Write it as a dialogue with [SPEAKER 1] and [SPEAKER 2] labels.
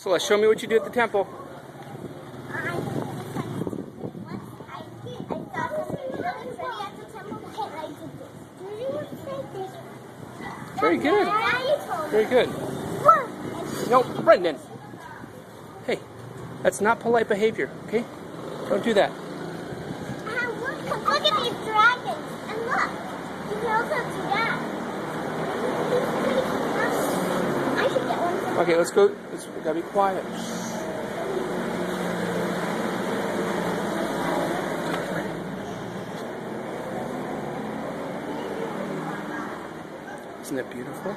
[SPEAKER 1] Celeste, show me what you do at the temple. Very good. Very good. No, Brendan. Hey, that's not polite behavior, okay? Don't do that.
[SPEAKER 2] Look at these dragons. And look, you can also do
[SPEAKER 1] Okay, let's go. Let's, we gotta be quiet. Isn't it beautiful?